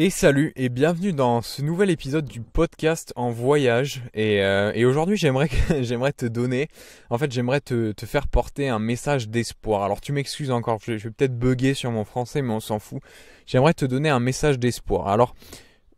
Et salut et bienvenue dans ce nouvel épisode du podcast en voyage. Et, euh, aujourd'hui j'aimerais te donner, en fait j'aimerais te, te, faire porter un message d'espoir. Alors tu m'excuses encore, je, je vais peut-être bugger sur mon français mais on s'en fout. J'aimerais te donner un message d'espoir. Alors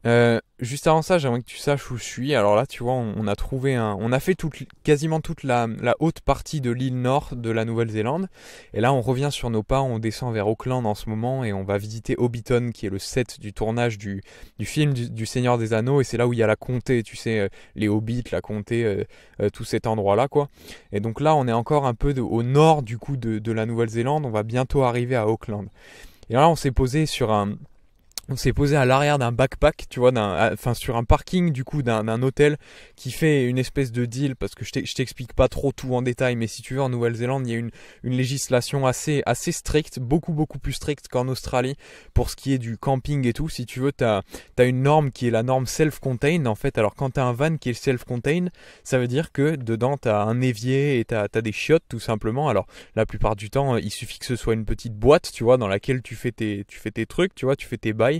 euh, juste avant ça, j'aimerais que tu saches où je suis. Alors là, tu vois, on, a trouvé un, on a fait toute, quasiment toute la, la haute partie de l'île nord de la Nouvelle-Zélande. Et là, on revient sur nos pas, on descend vers Auckland en ce moment et on va visiter Hobbiton, qui est le set du tournage du, film du, Seigneur des Anneaux. Et c'est là où il y a la comté, tu sais, euh, les hobbits, la comté, euh, tout cet endroit-là, quoi. Et donc là, on est encore un peu au nord du coup de la Nouvelle-Zélande. On va bientôt arriver à Auckland. Et là, on s'est posé sur un on s'est posé à l'arrière d'un backpack, tu vois, enfin sur un parking du coup d'un, hôtel qui fait une espèce de deal parce que je t'explique pas trop tout en détail, mais si tu veux en Nouvelle-Zélande il y a une, législation assez assez stricte, beaucoup beaucoup plus stricte qu'en Australie pour ce qui est du camping et tout. Si tu veux, t'as as une norme qui est la norme self-contained en fait. Alors quand t'as un van qui est self-contained, ça veut dire que dedans t'as un évier et t'as as des chiottes tout simplement. Alors la plupart du temps, il suffit que ce soit une petite boîte, tu vois, dans laquelle tu fais tes tu fais tes trucs, tu vois, tu fais tes bails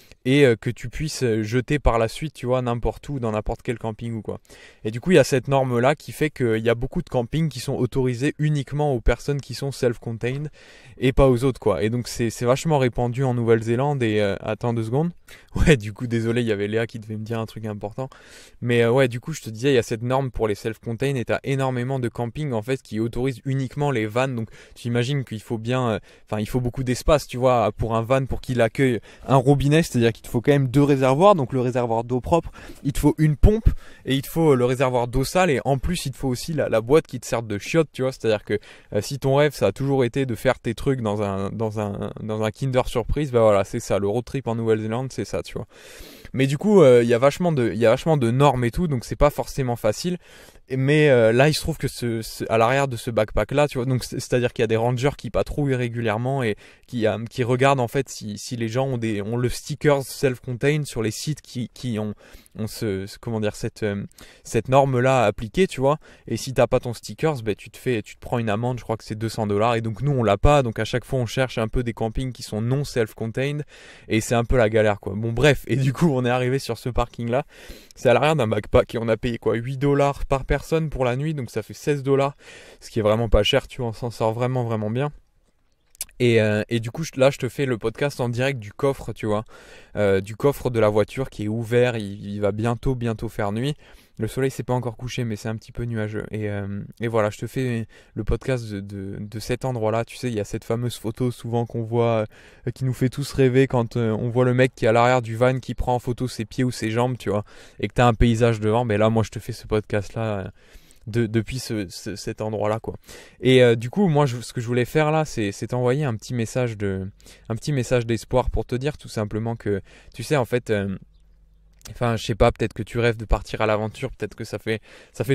et euh, que tu puisses euh, jeter par la suite, tu vois, n'importe où, dans n'importe quel camping ou quoi. Et du coup, il y a cette norme-là qui fait qu'il y a beaucoup de campings qui sont autorisés uniquement aux personnes qui sont self-contained et pas aux autres, quoi. Et donc, c'est vachement répandu en Nouvelle-Zélande et... Euh, attends deux secondes. Ouais, du coup, désolé, il y avait Léa qui devait me dire un truc important. Mais ouais, du coup, je te disais, il y a cette norme pour les self-contained et t'as énormément de campings, en fait, qui autorisent uniquement les vannes. Donc, tu imagines qu'il faut bien... Enfin, il faut beaucoup d'espace, tu vois, pour un van, pour qu'il accueille un robinet, c'est-à-dire qu'il te faut quand même deux réservoirs, donc le réservoir d'eau propre, il te faut une pompe et il te faut le réservoir d'eau sale et en plus il te faut aussi la, boîte qui te sert de chiotte, tu vois, c'est-à-dire que euh, si ton rêve ça a toujours été de faire tes trucs dans un dans un dans un Kinder Surprise, bah voilà, c'est ça, le road trip en Nouvelle-Zélande, c'est ça, tu vois. Mais du coup, euh, il y a vachement de il y a vachement de normes et tout, donc c'est pas forcément facile. Mais euh, là, il se trouve que ce, à l'arrière de ce backpack là, tu vois, donc c'est-à-dire qu'il y a des rangers qui patrouillent régulièrement et qui qui regardent en fait si les gens ont des ont le sticker self-contained sur les sites qui, qui ont, ont ce, comment dire, cette, euh, cette norme-là appliquée, tu vois. Et si t'as pas ton stickers, ben, tu te fais, tu te prends une amende, je crois que c'est 200 dollars. Et donc nous, on l'a pas. Donc à chaque fois, on cherche un peu des campings qui sont non self-contained. Et c'est un peu la galère, quoi. Bon, bref. Et du coup, on est arrivé sur ce parking-là. C'est à l'arrière d'un backpack et on a payé quoi 8 dollars par personne pour la nuit. Donc ça fait 16 dollars. Ce qui est vraiment pas cher, tu vois. On s'en sort vraiment, vraiment bien. Euh, et, du coup, là, je te fais le podcast en direct du coffre, tu vois, euh, du coffre de la voiture qui est ouvert. Il, va bientôt, bientôt faire nuit. Le soleil s'est pas encore couché, mais c'est un petit peu nuageux. Et, euh, voilà, je te fais le podcast de, cet endroit-là. Tu sais, il y a cette fameuse photo souvent qu'on voit, qui nous fait tous rêver quand on voit le mec qui est à l'arrière du van qui prend en photo ses pieds ou ses jambes, tu vois, et que tu un paysage devant. Mais là, moi, je te fais ce podcast-là depuis cet endroit-là, quoi. Et euh, du coup, moi, ce que je voulais faire là, c'est t'envoyer un petit message de, un petit message d'espoir pour te dire tout simplement que, tu sais, en fait. Euh, enfin, je sais pas, peut-être que tu rêves de partir à l'aventure, peut-être que ça fait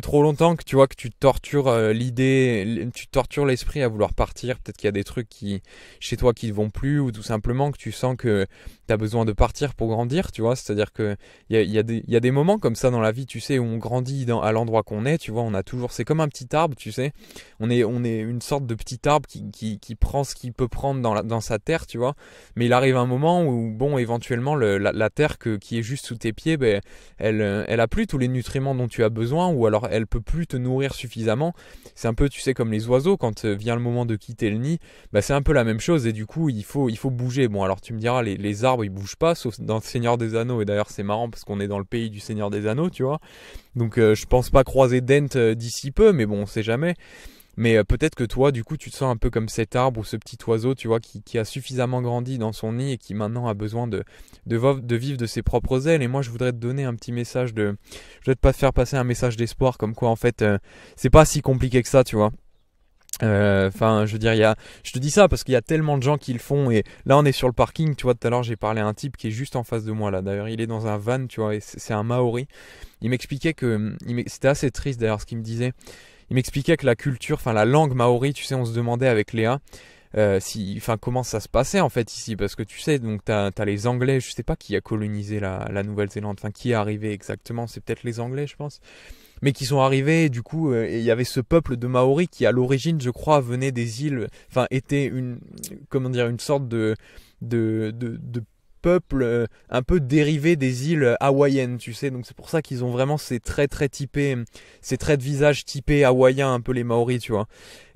trop longtemps que tu vois que tu tortures euh, l'idée, tu tortures l'esprit à vouloir partir, peut-être qu'il y a des trucs qui chez toi qui ne vont plus ou tout simplement que tu sens que tu as besoin de partir pour grandir, tu vois. C'est-à-dire qu'il y a, y, a y a, des moments comme ça dans la vie, tu sais, où on grandit à l'endroit qu'on est, tu vois. On a toujours, c'est comme un petit arbre, tu sais. On est, on une sorte de petit arbre qui, prend ce qu'il peut prendre dans, sa terre, tu vois. Mais il arrive un moment où, bon, éventuellement, le, la, terre que, qui est juste sous tes pieds, ben, elle, elle a plus tous les nutriments dont tu as besoin, ou alors elle peut plus te nourrir suffisamment. C'est un peu, tu sais, comme les oiseaux, quand euh, vient le moment de quitter le nid, ben, c'est un peu la même chose, et du coup, il faut, il faut bouger. Bon, alors tu me diras, les, arbres, il bouge pas, sauf dans le Seigneur des Anneaux. Et d'ailleurs, c'est marrant parce qu'on est dans le pays du Seigneur des Anneaux, tu vois. Donc, euh, je pense pas croiser Dent euh, d'ici peu, mais bon, on sait jamais. Mais euh, peut-être que toi, du coup, tu te sens un peu comme cet arbre ou ce petit oiseau, tu vois, qui, a suffisamment grandi dans son nid et qui maintenant a besoin de, vivre de ses propres ailes. Et moi, je voudrais te donner un petit message de. Je voudrais pas te faire passer un message d'espoir, comme quoi, en fait, c'est pas si compliqué que ça, tu vois. Euh, enfin, je veux dire, y a, je te dis ça parce qu'il y a tellement de gens qui le font. Et là, on est sur le parking. Tu vois, tout à l'heure, j'ai parlé à un type qui est juste en face de moi là. D'ailleurs, il est dans un van, tu vois, et c'est un Maori. Il m'expliquait que, c'était assez triste d'ailleurs ce qu'il me disait. Il m'expliquait que la culture, enfin la langue Maori, tu sais, on se demandait avec Léa. Euh, si, enfin, comment ça se passait en fait ici Parce que tu sais, donc t'as as les Anglais, je sais pas qui a colonisé la, la Nouvelle-Zélande, enfin qui est arrivé exactement, c'est peut-être les Anglais, je pense mais qui sont arrivés. du coup, euh, il y avait ce peuple de Maoris qui, à l'origine, je crois, venait des îles, enfin, était une, comment dire, une sorte de, de, de, euh, un peu dérivé des îles hawaïennes, tu sais. Donc c'est pour ça qu'ils ont vraiment ces traits très typés, ces traits de visage typés hawaïens, un peu les Maoris, tu vois.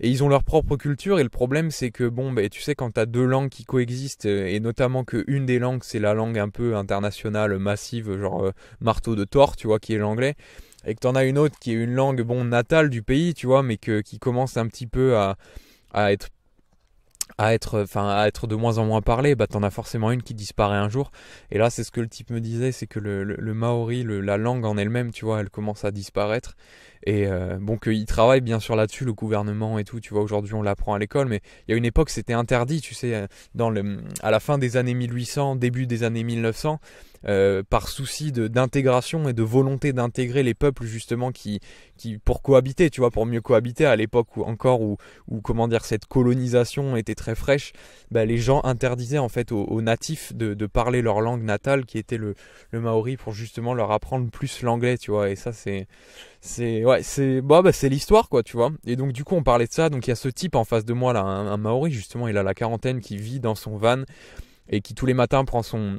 Et ils ont leur propre culture. Et le problème, c'est que bon, ben tu sais, quand t'as deux langues qui coexistent, euh, et notamment que une des langues, c'est la langue un peu internationale, massive, genre euh, marteau de Thor, tu vois, qui est l'anglais et que t'en as une autre qui est une langue bon natale du pays, tu vois, mais que, qui commence un petit peu à, à être à être, enfin, à être de moins en moins parlé, bah t'en as forcément une qui disparaît un jour. Et là, c'est ce que le type me disait, c'est que le, le, maori, la langue en elle-même, tu vois, elle commence à disparaître. Et euh, bon, qu'il travaille bien sûr là-dessus, le gouvernement et tout, tu vois, aujourd'hui on l'apprend à l'école, mais il y a une époque c'était interdit, tu sais, le, à la fin des années 1800, début des années 1900, euh, par souci d'intégration et de volonté d'intégrer les peuples justement qui, qui pour cohabiter, tu vois, pour mieux cohabiter à l'époque où encore où, où, comment dire cette colonisation était très fraîche, bah, les gens interdisaient en fait aux, natifs de, de, parler leur langue natale qui était le, le maori pour justement leur apprendre plus l'anglais, tu vois, et ça c'est c'est ouais c'est bah, bah c'est l'histoire quoi tu vois et donc du coup on parlait de ça donc il y a ce type en face de moi là un, maori justement il a la quarantaine qui vit dans son van et qui tous les matins prend son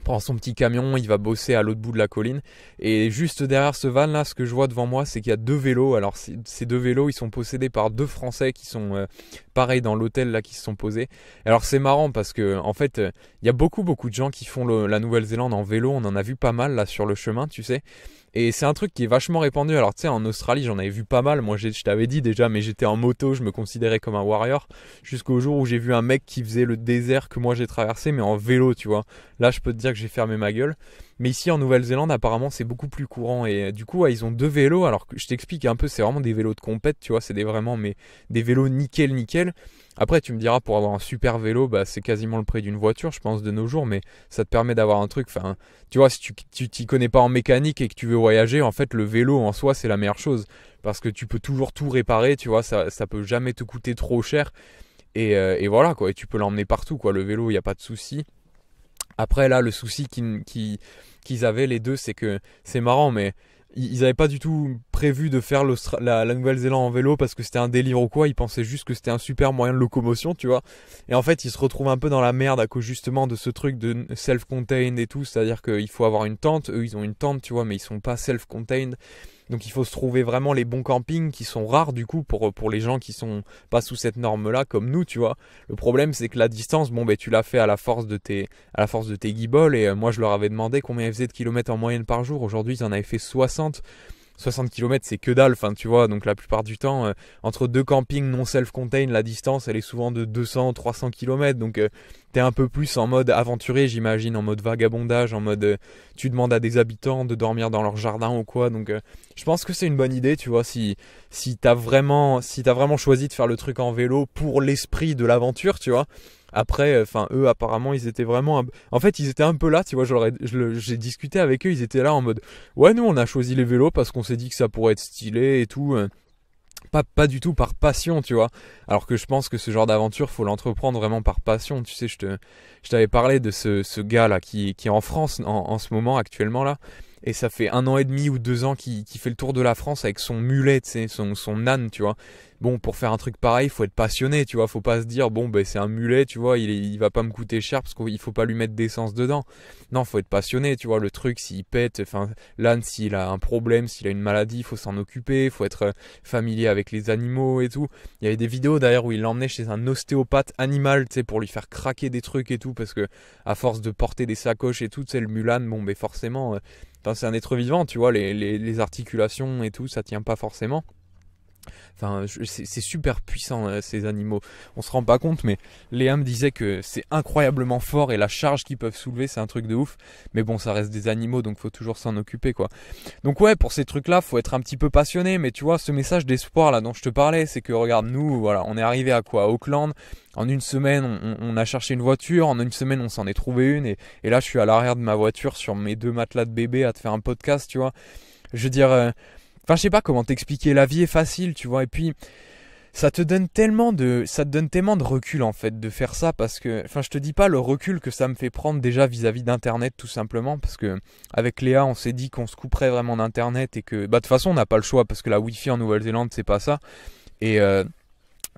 prend son petit camion, il va bosser à l'autre bout de la colline. Et juste derrière ce van là, ce que je vois devant moi, c'est qu'il y a deux vélos. Alors ces deux vélos, ils sont possédés par deux Français qui sont euh, pareils dans l'hôtel là qui se sont posés. Alors c'est marrant parce que en fait, il y a beaucoup beaucoup de gens qui font la Nouvelle-Zélande en vélo. On en a vu pas mal là sur le chemin, tu sais. Et c'est un truc qui est vachement répandu. Alors, tu sais, en Australie, j'en avais vu pas mal. Moi, je t'avais dit déjà, mais j'étais en moto, je me considérais comme un warrior. Jusqu'au jour où j'ai vu un mec qui faisait le désert que moi j'ai traversé, mais en vélo, tu vois. Là, je peux te dire que j'ai fermé ma gueule. Mais ici, en Nouvelle-Zélande, apparemment, c'est beaucoup plus courant. Et du coup, ils ont deux vélos. Alors, je t'explique un peu, c'est vraiment des vélos de compète, tu vois. C'est des vraiment, mais des vélos nickel, nickel. Après, tu me diras, pour avoir un super vélo, bah, c'est quasiment le prix d'une voiture, je pense, de nos jours, mais ça te permet d'avoir un truc. Enfin, tu vois, si tu t'y connais pas en mécanique et que tu veux voyager, en fait, le vélo en soi, c'est la meilleure chose. Parce que tu peux toujours tout réparer, tu vois, ça, ça peut jamais te coûter trop cher. Et, euh, et voilà, quoi, et tu peux l'emmener partout, quoi. Le vélo, il n'y a pas de souci. Après, là, le souci qu'ils avaient les deux, c'est que c'est marrant, mais ils n'avaient pas du tout prévu de faire la, la Nouvelle-Zélande en vélo parce que c'était un délire ou quoi. Ils pensaient juste que c'était un super moyen de locomotion, tu vois. Et en fait, ils se retrouvent un peu dans la merde à cause justement de ce truc de self-contained et tout. C'est-à-dire qu'il faut avoir une tente. Eux, ils ont une tente, tu vois, mais ils sont pas self-contained. Donc il faut se trouver vraiment les bons campings qui sont rares du coup pour, pour les gens qui sont pas sous cette norme-là comme nous, tu vois. Le problème c'est que la distance, bon ben tu l'as fait à la force de tes à la force de tes et euh, moi je leur avais demandé combien ils faisaient de kilomètres en moyenne par jour. Aujourd'hui ils en avaient fait 60. 60 km c'est que dalle, enfin tu vois, donc la plupart du temps, euh, entre deux campings non self-contained, la distance elle est souvent de 200-300 km, donc euh, t'es un peu plus en mode aventurier j'imagine, en mode vagabondage, en mode euh, tu demandes à des habitants de dormir dans leur jardin ou quoi, donc je pense que c'est une bonne idée, tu vois, si, si t'as vraiment, si t'as vraiment choisi de faire le truc en vélo pour l'esprit de l'aventure, tu vois, après, enfin, eux, apparemment, ils étaient vraiment. En fait, ils étaient un peu là, tu vois. J'ai discuté avec eux, ils étaient là en mode Ouais, nous, on a choisi les vélos parce qu'on s'est dit que ça pourrait être stylé et tout. Euh. Pas, pas du tout par passion, tu vois. Alors que je pense que ce genre d'aventure, faut l'entreprendre vraiment par passion. Tu sais, je te, je t'avais parlé de ce, ce gars là qui, qui est en France en, en ce moment, actuellement là et ça fait un an et demi ou deux ans qu'il fait le tour de la France avec son mulet, son, son âne, tu vois. Bon, pour faire un truc pareil, il faut être passionné, tu vois. Faut pas se dire, bon, ben c'est un mulet, tu vois, il, il va pas me coûter cher parce qu'il faut pas lui mettre d'essence dedans. Non, faut être passionné, tu vois. Le truc, s'il pète, enfin, l'âne, s'il a un problème, s'il a une maladie, il faut s'en occuper, faut être euh, familier avec les animaux et tout. Il y avait des vidéos d'ailleurs où il l'emmenait chez un ostéopathe animal, tu sais, pour lui faire craquer des trucs et tout, parce que à force de porter des sacoches et tout, tu sais, le mulan, bon, ben forcément. Euh, c'est un être vivant, tu vois, les, les, articulations et tout, ça tient pas forcément. Enfin, c'est super puissant euh, ces animaux. On se rend pas compte, mais Léa me disait que c'est incroyablement fort et la charge qu'ils peuvent soulever, c'est un truc de ouf. Mais bon, ça reste des animaux, donc faut toujours s'en occuper, quoi. Donc ouais, pour ces trucs-là, faut être un petit peu passionné. Mais tu vois, ce message d'espoir là dont je te parlais, c'est que regarde, nous, voilà, on est arrivé à quoi, Auckland. En une semaine, on, a cherché une voiture. En une semaine, on s'en est trouvé une. Et, là, je suis à l'arrière de ma voiture sur mes deux matelas de bébé à te faire un podcast, tu vois. Je veux dire. Euh, Enfin, je sais pas comment t'expliquer. La vie est facile, tu vois. Et puis, ça te donne tellement de, ça te donne tellement de recul en fait de faire ça parce que, enfin, je te dis pas le recul que ça me fait prendre déjà vis-à-vis d'internet tout simplement parce que avec Léa, on s'est dit qu'on se couperait vraiment d'internet et que, bah, de toute façon, on n'a pas le choix parce que la Wi-Fi en Nouvelle-Zélande, c'est pas ça. Et euh,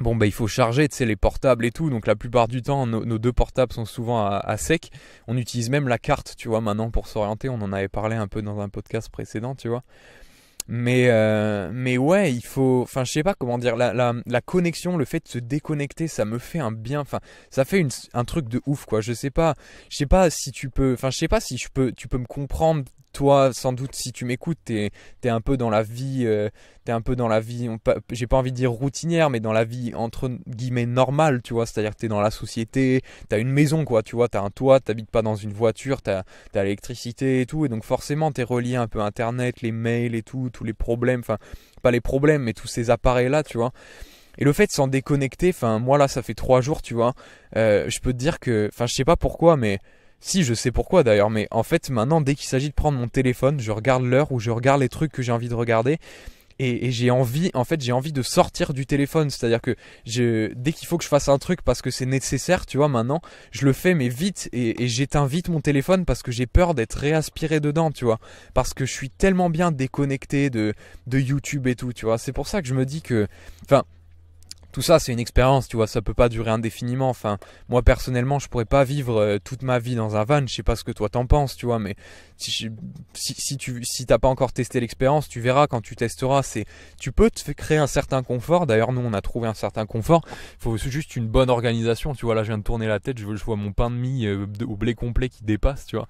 Bon bah il faut charger tu sais, les portables et tout, donc la plupart du temps nos, deux portables sont souvent à, sec. On utilise même la carte, tu vois, maintenant pour s'orienter. On en avait parlé un peu dans un podcast précédent, tu vois. Mais, euh, mais ouais, il faut. Enfin, je sais pas comment dire. La, la, la, connexion, le fait de se déconnecter, ça me fait un bien. Enfin, ça fait une, un truc de ouf, quoi. Je sais pas. Je sais pas si tu peux. Enfin, je sais pas si je peux, tu peux me comprendre toi, sans doute, si tu m'écoutes, t'es es un peu dans la vie, euh, t'es un peu dans la vie, j'ai pas envie de dire routinière, mais dans la vie entre guillemets normale, tu vois. C'est-à-dire que t'es dans la société, t'as une maison, quoi, tu vois, t'as un toit, t'habites pas dans une voiture, t'as as, l'électricité et tout, et donc forcément t'es relié un peu à Internet, les mails et tout, tous les problèmes, enfin pas les problèmes, mais tous ces appareils-là, tu vois. Et le fait de s'en déconnecter, enfin moi là, ça fait trois jours, tu vois. Euh, je peux te dire que, enfin je sais pas pourquoi, mais si, je sais pourquoi d'ailleurs, mais en fait, maintenant, dès qu'il s'agit de prendre mon téléphone, je regarde l'heure ou je regarde les trucs que j'ai envie de regarder. Et, j'ai envie, en fait, j'ai envie de sortir du téléphone. C'est-à-dire que dès qu'il faut que je fasse un truc parce que c'est nécessaire, tu vois, maintenant, je le fais, mais vite. Et, j'éteins vite mon téléphone parce que j'ai peur d'être réaspiré dedans, tu vois. Parce que je suis tellement bien déconnecté de, de YouTube et tout, tu vois. C'est pour ça que je me dis que. Enfin, tout ça, c'est une expérience, tu vois, ça peut pas durer indéfiniment. Enfin, moi personnellement, je pourrais pas vivre euh, toute ma vie dans un van. Je sais pas ce que toi t'en penses, tu vois, mais si, si, tu si t'as pas encore testé l'expérience, tu verras quand tu testeras. C'est, tu peux te créer un certain confort. D'ailleurs, nous, on a trouvé un certain confort. Faut juste une bonne organisation. Tu vois, là, je viens de tourner la tête, je, je vois mon pain de mie euh, au blé complet qui dépasse, tu vois.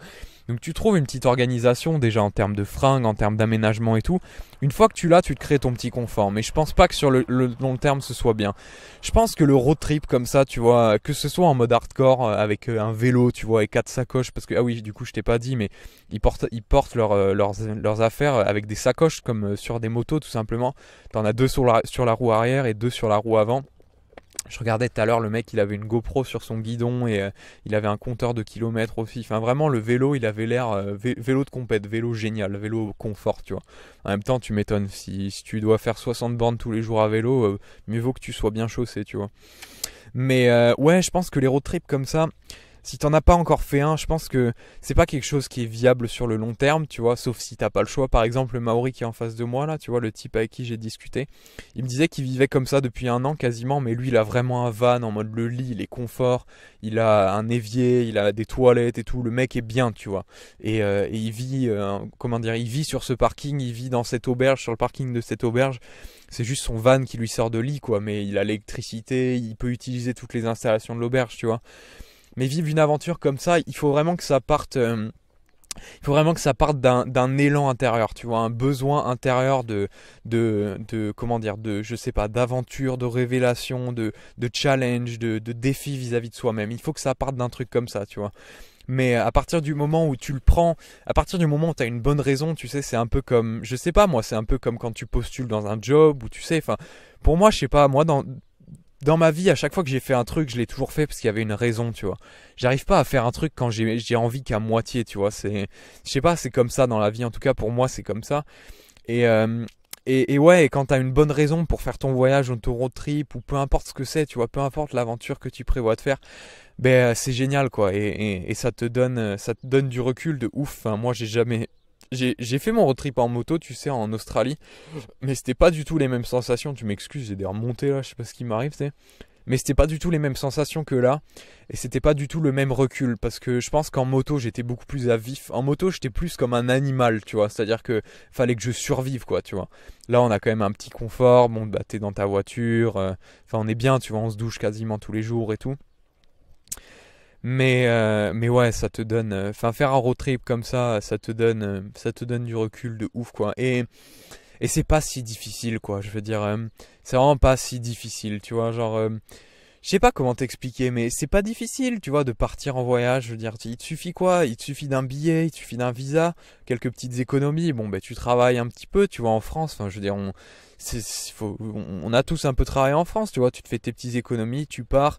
Donc tu trouves une petite organisation déjà en termes de fringues, en termes d'aménagement et tout. Une fois que tu l'as, tu te crées ton petit confort. Mais je pense pas que sur le, long terme ce soit bien. Je pense que le road trip comme ça, tu vois, que ce soit en mode hardcore euh, avec euh, un vélo, tu vois, et quatre sacoches, parce que ah oui, du coup je t'ai pas dit, mais ils portent, ils portent euh, leurs, leurs affaires avec des sacoches comme sur des motos tout simplement. T'en as deux sur la, sur la roue arrière et deux sur la roue avant. Je regardais tout à l'heure le mec, il avait une GoPro sur son guidon et euh, il avait un compteur de kilomètres aussi. Enfin vraiment le vélo, il avait l'air euh, vélo de compète, vélo génial, vélo confort, tu vois. En même temps, tu m'étonnes si, tu dois faire 60 bornes tous les jours à vélo, euh, mieux vaut que tu sois bien chaussé, tu vois. Mais ouais, je pense que les road trips comme ça, si t'en as pas encore fait un, je pense que c'est pas quelque chose qui est viable sur le long terme, tu vois, sauf si t'as pas le choix. Par exemple, le Maori qui est en face de moi, là, tu vois, le type avec qui j'ai discuté, il me disait qu'il vivait comme ça depuis un an quasiment, mais lui, il a vraiment un van en mode le lit, il est confort, il a un évier, il a des toilettes et tout, le mec est bien, tu vois. Et, euh, il vit, euh, comment dire, il vit sur ce parking, il vit dans cette auberge, sur le parking de cette auberge c'est juste son van qui lui sort de lit quoi mais il a l'électricité il peut utiliser toutes les installations de l'auberge tu vois mais vivre une aventure comme ça, il faut vraiment que ça parte. Euh, il faut vraiment que ça parte d'un élan intérieur, tu vois, un besoin intérieur de, de, de comment dire, de, je sais pas, d'aventure, de révélation, de, de challenge, de, de défi vis-à-vis de soi-même. Il faut que ça parte d'un truc comme ça, tu vois. Mais à partir du moment où tu le prends, à partir du moment où tu as une bonne raison, tu sais, c'est un peu comme, je sais pas, moi, c'est un peu comme quand tu postules dans un job, ou tu sais, enfin, pour moi, je sais pas, moi, dans, dans ma vie, à chaque fois que j'ai fait un truc, je l'ai toujours fait parce qu'il y avait une raison, tu vois. J'arrive pas à faire un truc quand j'ai envie qu'à moitié, tu vois. C'est, je sais pas, c'est comme ça dans la vie. En tout cas, pour moi, c'est comme ça. Et, euh, et, et, ouais, quand t'as une bonne raison pour faire ton voyage ou ton road trip ou peu importe ce que c'est, tu vois, peu importe l'aventure que tu prévois de faire, ben c'est génial, quoi. Et, et, ça te donne, ça te donne du recul de ouf. Enfin, moi, j'ai jamais j'ai fait mon road trip en moto, tu sais, en Australie, mais c'était pas du tout les mêmes sensations. Tu m'excuses, j'ai des remontées là, je sais pas ce qui m'arrive, tu Mais c'était pas du tout les mêmes sensations que là, et c'était pas du tout le même recul, parce que je pense qu'en moto j'étais beaucoup plus à vif. En moto j'étais plus comme un animal, tu vois, c'est-à-dire que fallait que je survive, quoi, tu vois. Là on a quand même un petit confort, bon bah t'es dans ta voiture, euh, enfin on est bien, tu vois, on se douche quasiment tous les jours et tout. Mais, euh, mais ouais, ça te donne. Euh, enfin, faire un road trip comme ça, ça te donne, euh, ça te donne du recul de ouf, quoi. Et, et c'est pas si difficile, quoi. Je veux dire, c'est vraiment pas si difficile, tu vois. Genre, je sais pas comment t'expliquer, mais c'est pas difficile, tu vois, de partir en voyage. Je veux dire, il te suffit quoi? Il te suffit d'un billet, il te suffit d'un visa, quelques petites économies. Bon, ben, tu travailles un petit peu, tu vois, en France. Enfin, je veux dire, on, faut, on a tous un peu travaillé en France, tu vois. Tu te fais tes petites économies, tu pars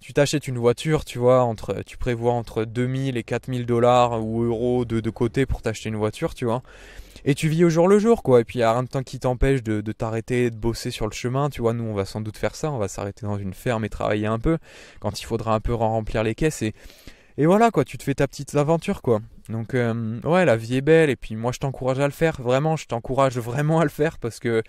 tu t'achètes une voiture, tu vois, entre, tu prévois entre 2000 et 4000 dollars ou euros de, côté pour t'acheter une voiture, tu vois. Et tu vis au jour le jour, quoi. Et puis il n'y a rien de temps qui t'empêche de, de t'arrêter, de bosser sur le chemin. Tu vois, nous, on va sans doute faire ça. On va s'arrêter dans une ferme et travailler un peu quand il faudra un peu remplir les caisses. Et, et voilà, quoi. Tu te fais ta petite aventure, quoi. Donc, euh, ouais, la vie est belle. Et puis moi, je t'encourage à le faire. Vraiment, je t'encourage vraiment à le faire parce que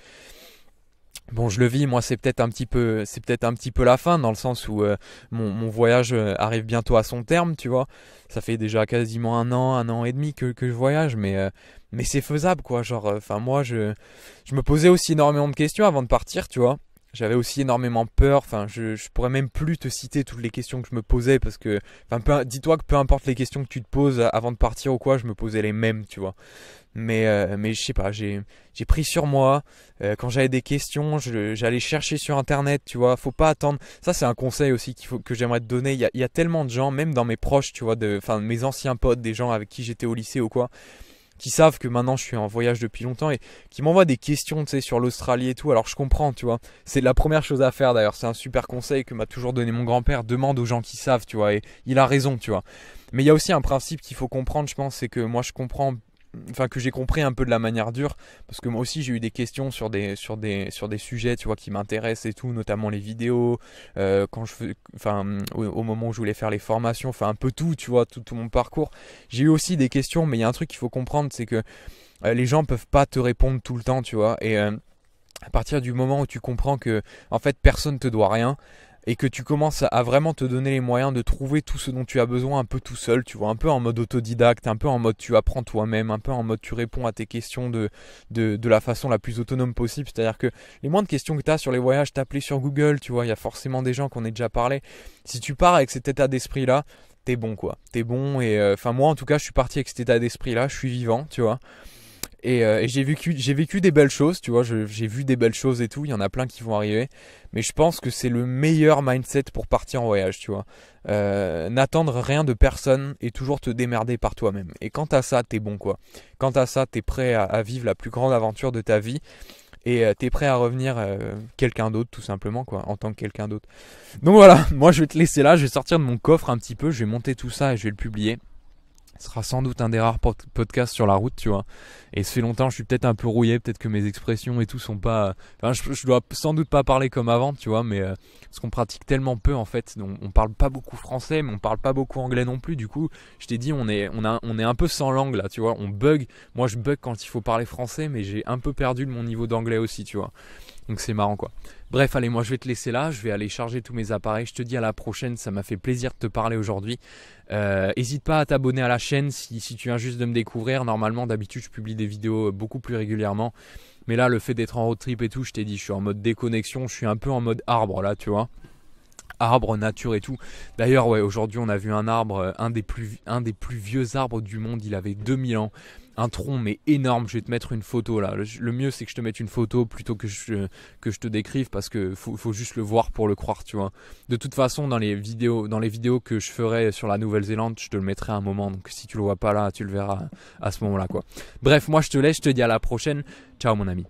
Bon, je le vis, moi c'est peut-être un petit peu, c'est peut-être un petit peu la fin dans le sens où euh, mon, voyage euh, arrive bientôt à son terme, tu vois. Ça fait déjà quasiment un an, un an et demi que, que je voyage, mais euh, mais c'est faisable quoi. Genre, enfin moi je je me posais aussi énormément de questions avant de partir, tu vois. J'avais aussi énormément peur. Enfin, je, je pourrais même plus te citer toutes les questions que je me posais parce que, enfin, dis-toi que peu importe les questions que tu te poses avant de partir ou quoi, je me posais les mêmes, tu vois. Mais, euh, mais je sais pas, j'ai, pris sur moi. Euh, quand j'avais des questions, j'allais chercher sur internet, tu vois. Faut pas attendre. Ça, c'est un conseil aussi qu'il faut, que j'aimerais te donner. Il y, a, il y a tellement de gens, même dans mes proches, tu vois, enfin, mes anciens potes, des gens avec qui j'étais au lycée ou quoi qui savent que maintenant je suis en voyage depuis longtemps et qui m'envoient des questions, tu sur l'Australie et tout. Alors je comprends, tu vois. C'est la première chose à faire d'ailleurs. C'est un super conseil que m'a toujours donné mon grand-père. Demande aux gens qui savent, tu vois. Et il a raison, tu vois. Mais il y a aussi un principe qu'il faut comprendre, je pense, c'est que moi je comprends enfin que j'ai compris un peu de la manière dure parce que moi aussi j'ai eu des questions sur des sujets tu qui m'intéressent et tout notamment les vidéos euh, quand je enfin au, moment où je voulais faire les formations enfin un peu tout tout, mon parcours. J'ai eu aussi des questions mais il y a un truc qu'il faut comprendre c'est que euh, les gens peuvent pas te répondre tout le temps tu vois et euh, à partir du moment où tu comprends que en fait personne te doit rien et que tu commences à vraiment te donner les moyens de trouver tout ce dont tu as besoin un peu tout seul, tu vois, un peu en mode autodidacte, un peu en mode tu apprends toi-même, un peu en mode tu réponds à tes questions de, de, de la façon la plus autonome possible. C'est-à-dire que les moindres questions que tu as sur les voyages, t'appeler sur Google, tu vois, il y a forcément des gens qu'on ait déjà parlé. Si tu pars avec cet état d'esprit-là, t'es bon quoi. T'es bon et euh, enfin moi en tout cas je suis parti avec cet état d'esprit-là, je suis vivant, tu vois. Euh, et, j'ai vécu, j'ai vécu des belles choses, tu vois, j'ai vu des belles choses et tout, il y en a plein qui vont arriver. Mais je pense que c'est le meilleur mindset pour partir en voyage, tu vois. Euh, N'attendre rien de personne et toujours te démerder par toi-même. Et quant à ça, t'es bon, quoi. Quant à ça, t'es prêt à, vivre la plus grande aventure de ta vie. Et euh, t'es prêt à revenir euh, quelqu'un d'autre, tout simplement, quoi, en tant que quelqu'un d'autre. Donc voilà, moi je vais te laisser là, je vais sortir de mon coffre un petit peu, je vais monter tout ça et je vais le publier. Ce sera sans doute un des rares podcasts sur la route, tu vois. Et ça fait longtemps, je suis peut-être un peu rouillé, peut-être que mes expressions et tout sont pas. Enfin, je, dois sans doute pas parler comme avant, tu vois, mais euh, parce qu'on pratique tellement peu en fait. On, on parle pas beaucoup français, mais on parle pas beaucoup anglais non plus. Du coup, je t'ai dit, on est, on est un peu sans langue là, tu vois. On bug. Moi, je bug quand il faut parler français, mais j'ai un peu perdu mon niveau d'anglais aussi, tu vois. Donc c'est marrant quoi. Bref, allez, moi je vais te laisser là, je vais aller charger tous mes appareils. Je te dis à la prochaine, ça m'a fait plaisir de te parler aujourd'hui. N'hésite euh, pas à t'abonner à la chaîne si, tu viens juste de me découvrir. Normalement, d'habitude, je publie des vidéos beaucoup plus régulièrement. Mais là, le fait d'être en road trip et tout, je t'ai dit, je suis en mode déconnexion, je suis un peu en mode arbre là, tu vois arbre, nature et tout. D'ailleurs, ouais, aujourd'hui, on a vu un arbre, euh, un des, plus, un des plus vieux arbres du monde. Il avait 2000 ans un tronc mais énorme. Je vais te mettre une photo là. Le, mieux c'est que je te mette une photo plutôt que je, que je te décrive parce que faut, juste le voir pour le croire, tu vois. De toute façon, dans les vidéos, dans les vidéos que je ferai sur la Nouvelle-Zélande, je te le mettrai à un moment. Donc si tu le vois pas là, tu le verras à ce moment-là, quoi. Bref, moi je te laisse. Je te dis à la prochaine. Ciao mon ami.